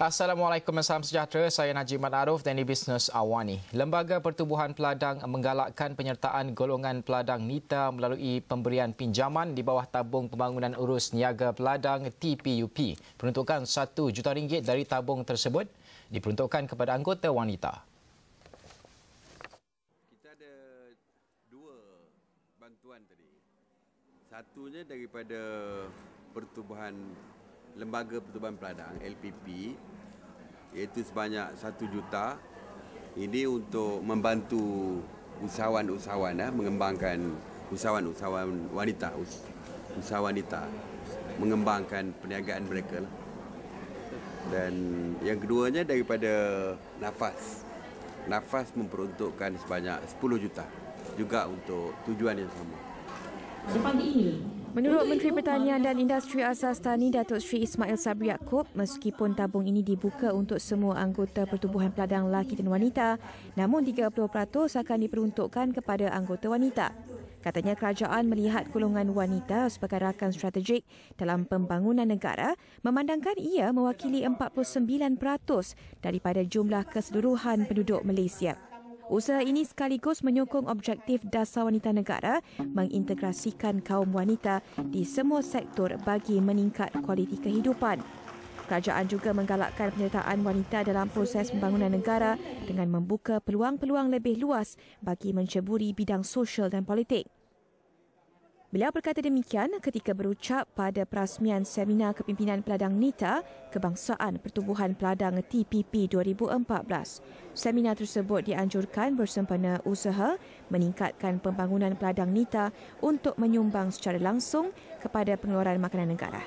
Assalamualaikum dan salam sejahtera. Saya Najib Mat Arif dari Bisnes Awani. Lembaga Pertubuhan Peladang menggalakkan penyertaan golongan peladang NITA melalui pemberian pinjaman di bawah tabung pembangunan urus niaga peladang TPUP. Peruntukan RM1 juta ringgit dari tabung tersebut diperuntukkan kepada anggota wanita. Kita ada dua bantuan tadi. Satunya daripada pertubuhan Lembaga Pertubuhan Peladang LPP iaitu sebanyak 1 juta ini untuk membantu usahawan-usahawan eh, mengembangkan usahawan-usahawan wanita usahawan wanita mengembangkan perniagaan mereka lah. dan yang keduanya daripada nafas nafas memperuntukkan sebanyak 10 juta juga untuk tujuan yang sama Pagi ini, Menurut Menteri Pertanian dan Industri Asas Tani Datuk Sri Ismail Sabri Yaakob, meskipun tabung ini dibuka untuk semua anggota pertubuhan peladang lelaki dan wanita, namun 30% akan diperuntukkan kepada anggota wanita. Katanya kerajaan melihat golongan wanita sebagai rakan strategik dalam pembangunan negara memandangkan ia mewakili 49% daripada jumlah keseluruhan penduduk Malaysia. Usaha ini sekaligus menyokong objektif dasar wanita negara mengintegrasikan kaum wanita di semua sektor bagi meningkat kualiti kehidupan. Kerajaan juga menggalakkan penyertaan wanita dalam proses pembangunan negara dengan membuka peluang-peluang lebih luas bagi menceburi bidang sosial dan politik. Beliau berkata demikian ketika berucap pada perasmian Seminar Kepimpinan Peladang NITA Kebangsaan Pertubuhan Peladang TPP 2014. Seminar tersebut dianjurkan bersempena usaha meningkatkan pembangunan peladang NITA untuk menyumbang secara langsung kepada pengeluaran makanan negara.